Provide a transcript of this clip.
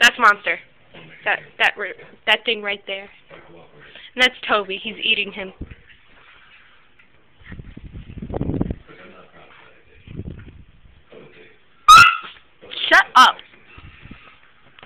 That's Monster. That that that thing right there. And that's Toby. He's eating him. Shut up.